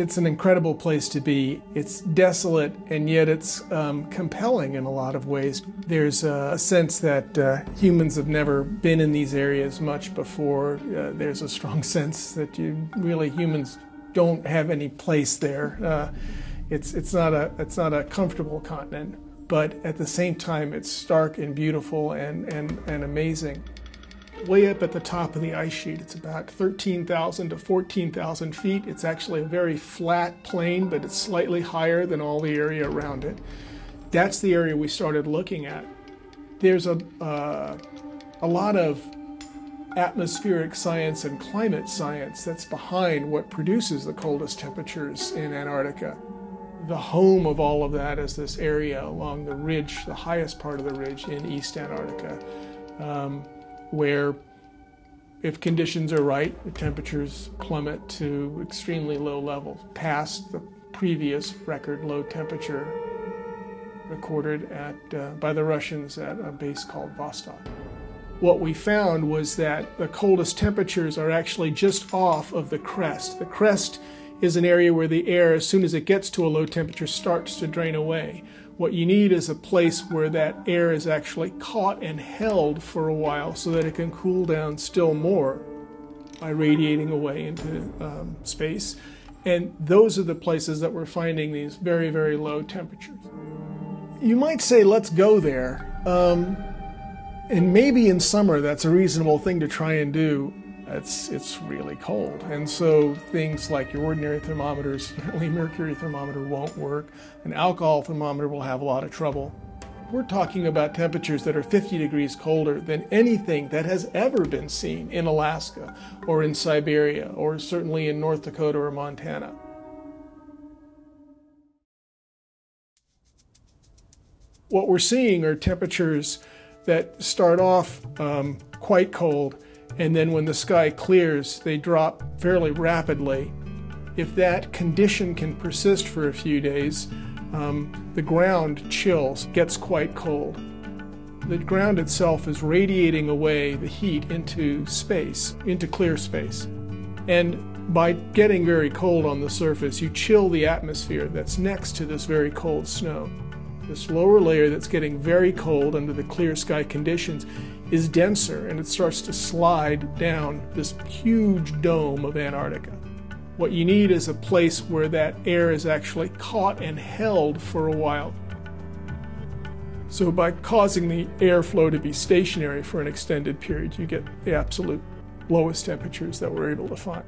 It's an incredible place to be. It's desolate and yet it's um, compelling in a lot of ways. There's a sense that uh, humans have never been in these areas much before. Uh, there's a strong sense that you really humans don't have any place there. Uh, it's it's not a it's not a comfortable continent, but at the same time it's stark and beautiful and and, and amazing way up at the top of the ice sheet. It's about 13,000 to 14,000 feet. It's actually a very flat plain, but it's slightly higher than all the area around it. That's the area we started looking at. There's a, uh, a lot of atmospheric science and climate science that's behind what produces the coldest temperatures in Antarctica. The home of all of that is this area along the ridge, the highest part of the ridge in East Antarctica. Um, where if conditions are right, the temperatures plummet to extremely low levels, past the previous record low temperature recorded at, uh, by the Russians at a base called Vostok. What we found was that the coldest temperatures are actually just off of the crest. The crest is an area where the air, as soon as it gets to a low temperature, starts to drain away. What you need is a place where that air is actually caught and held for a while so that it can cool down still more by radiating away into um, space. And those are the places that we're finding these very, very low temperatures. You might say, let's go there. Um, and maybe in summer that's a reasonable thing to try and do it's it's really cold. And so things like your ordinary thermometers, certainly mercury thermometer won't work. An alcohol thermometer will have a lot of trouble. We're talking about temperatures that are 50 degrees colder than anything that has ever been seen in Alaska or in Siberia or certainly in North Dakota or Montana. What we're seeing are temperatures that start off um, quite cold and then when the sky clears, they drop fairly rapidly. If that condition can persist for a few days, um, the ground chills, gets quite cold. The ground itself is radiating away the heat into space, into clear space. And by getting very cold on the surface, you chill the atmosphere that's next to this very cold snow. This lower layer that's getting very cold under the clear sky conditions is denser and it starts to slide down this huge dome of Antarctica. What you need is a place where that air is actually caught and held for a while. So by causing the airflow to be stationary for an extended period, you get the absolute lowest temperatures that we're able to find.